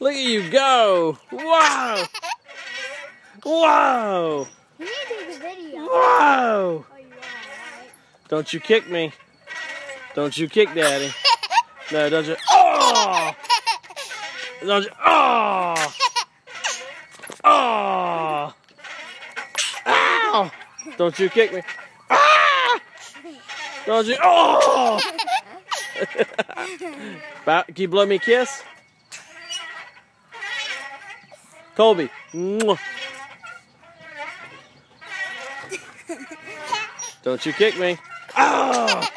Look at you go! Wow! Whoa! We need to take a video. Whoa! Oh, you right? Don't you kick me. Don't you kick daddy. No, don't you. Oh! Don't you. Oh! Oh! Ow! Don't you kick me. Ah! Don't you. Oh! Can you blow me a kiss? Mwah. Don't you kick me. Oh!